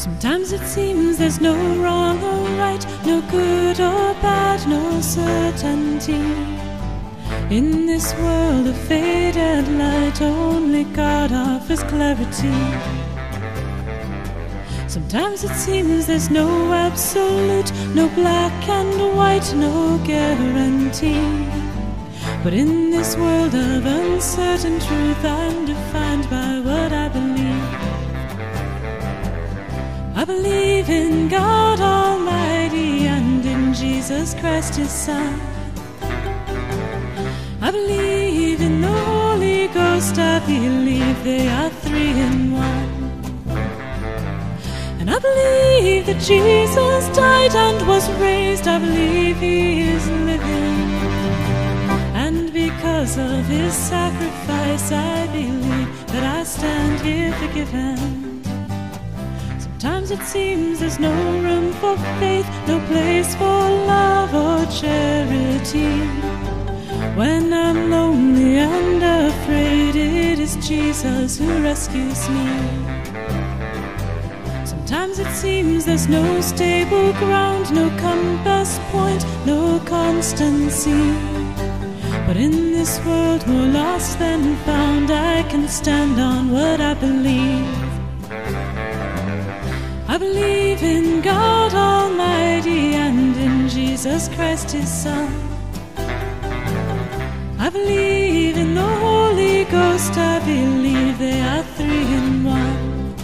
Sometimes it seems there's no wrong or right, no good or bad, no certainty. In this world of faded light, only God offers clarity. Sometimes it seems there's no absolute, no black and white, no guarantee. But in this world of uncertain truth, I'm defined I believe in God Almighty and in Jesus Christ, His Son. I believe in the Holy Ghost, I believe they are three in one. And I believe that Jesus died and was raised, I believe He is living. And because of His sacrifice, I believe that I stand here forgiven. Sometimes it seems there's no room for faith, no place for love or charity. When I'm lonely and afraid, it is Jesus who rescues me. Sometimes it seems there's no stable ground, no compass point, no constancy. But in this world more lost than found, I can stand on what I believe. I believe in God Almighty and in Jesus Christ, His Son. I believe in the Holy Ghost, I believe they are three in one.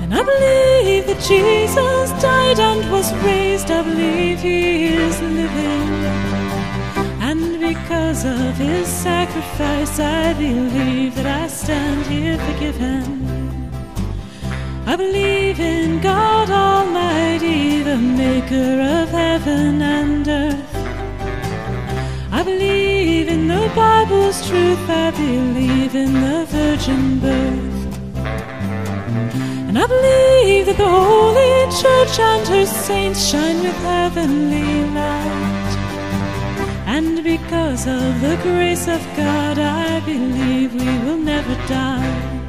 And I believe that Jesus died and was raised, I believe He is living. And because of His sacrifice, I believe that I stand here forgiven. I believe in God Almighty, the maker of heaven and earth. I believe in the Bible's truth, I believe in the virgin birth. And I believe that the Holy Church and her saints shine with heavenly light. And because of the grace of God, I believe we will never die.